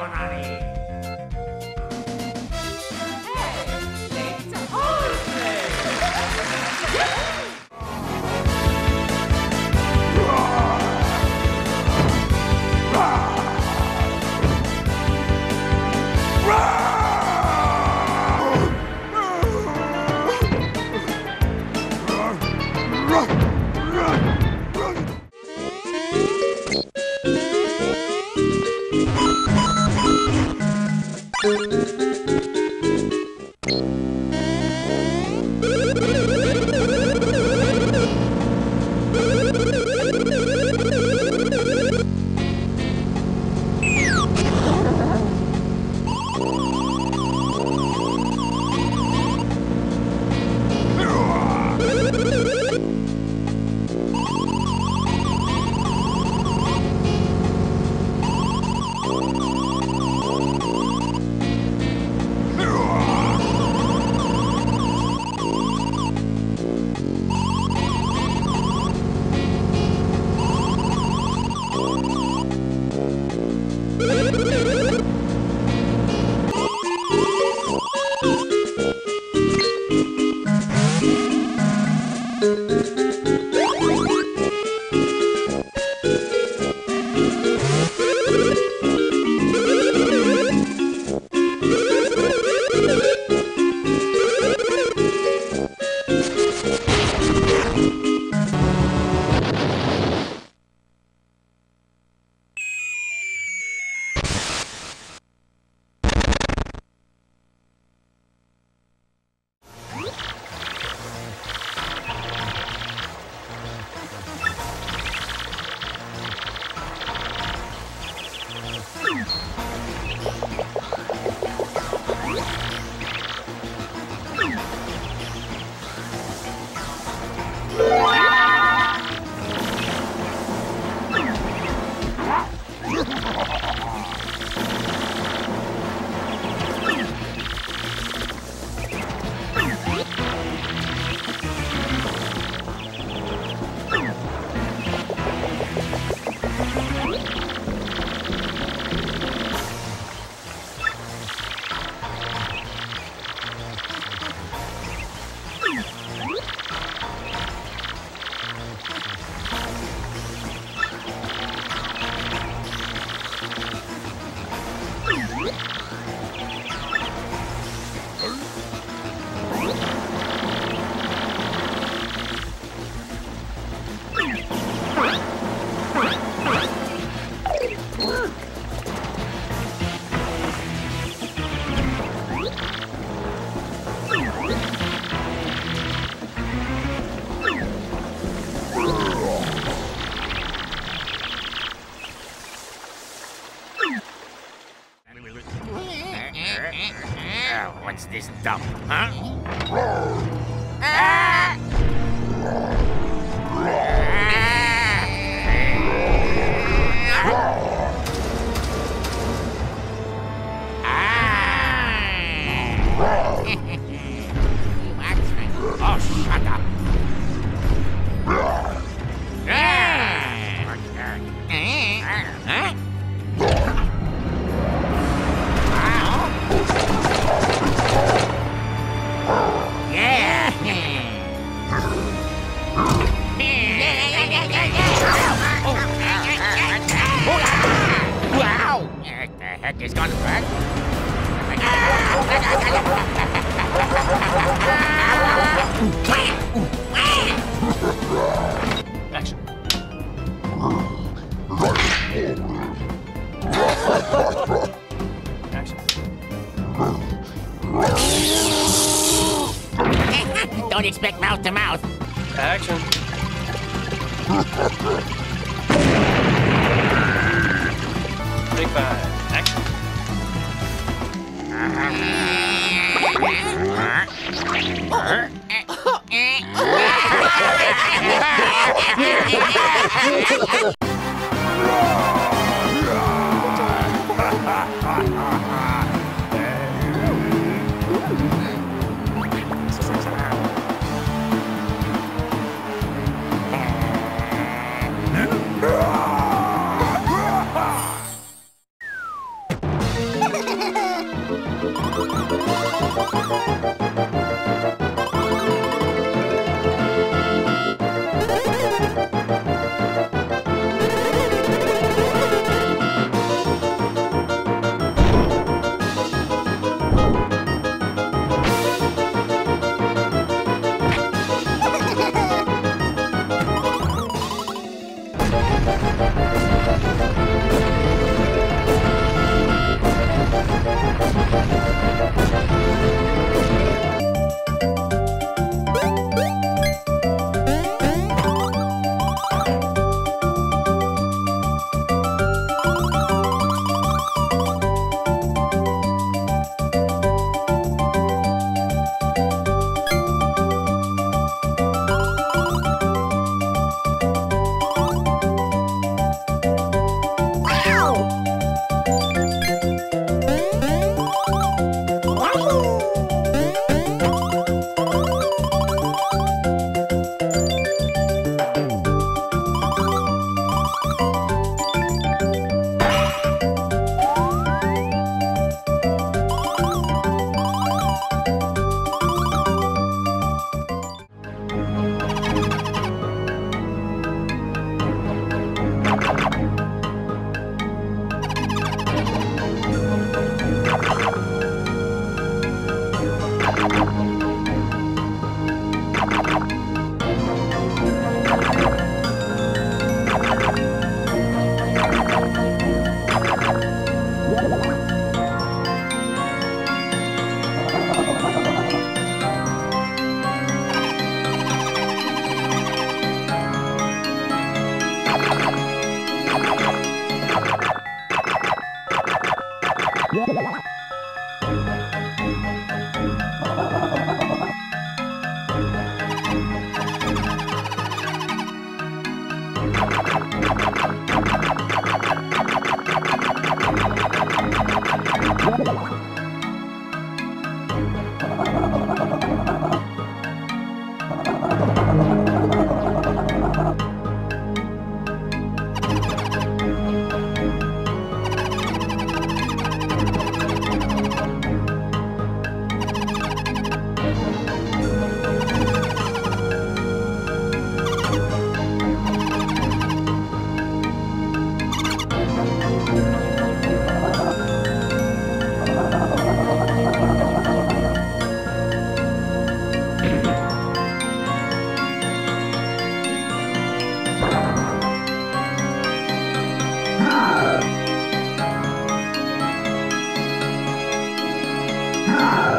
Bonani. don't expect mouth to mouth. Action. Big five. Action. Yeah.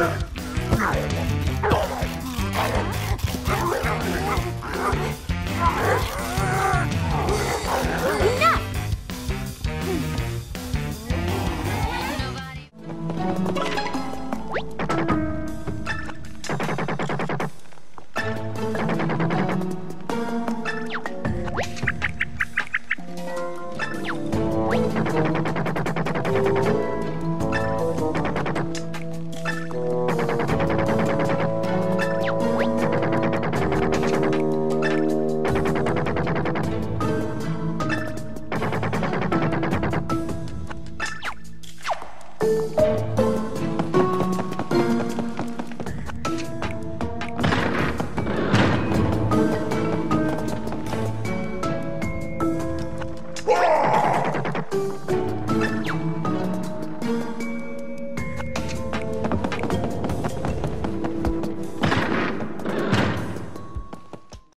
Yeah.